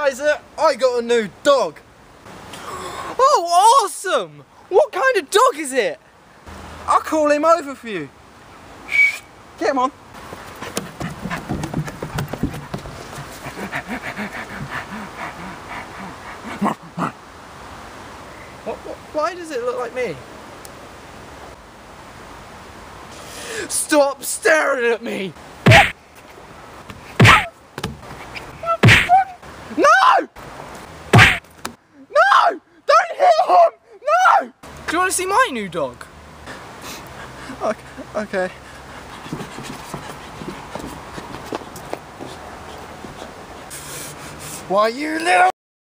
Isaac, uh, I got a new dog. Oh, awesome! What kind of dog is it? I'll call him over for you. Get him on. What, what, why does it look like me? Stop staring at me! Do you want to see my new dog? Okay. Why you little